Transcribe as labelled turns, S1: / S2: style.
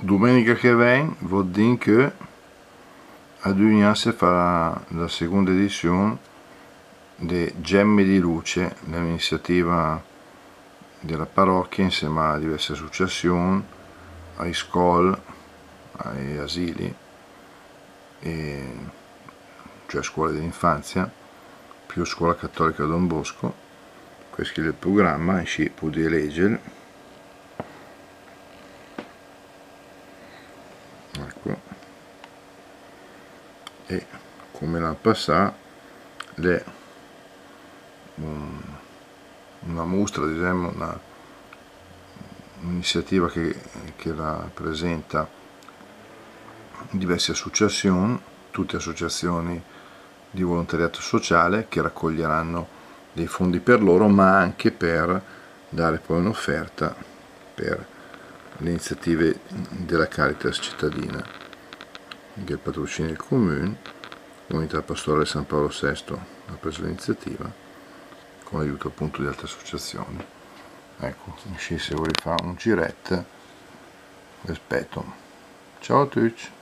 S1: domenica che viene vuol dire che a Dugnan si farà la seconda edizione di Gemme di Luce, l'iniziativa della parrocchia insieme a diverse associazioni, ai scuole, ai asili, e, cioè scuole dell'infanzia, più scuola cattolica Don Bosco. Questo è il programma, si può leggere ecco e come l'anno passato le um, una mostra diciamo una un'iniziativa che, che la presenta diverse associazioni tutte associazioni di volontariato sociale che raccoglieranno dei fondi per loro ma anche per dare poi un'offerta per le iniziative della Caritas cittadina, che patrocina il Comune, l'Unità Pastorale San Paolo VI ha preso l'iniziativa con l'aiuto appunto di altre associazioni. Ecco, se vuoi fare un giretto, rispetto. Ciao a tutti!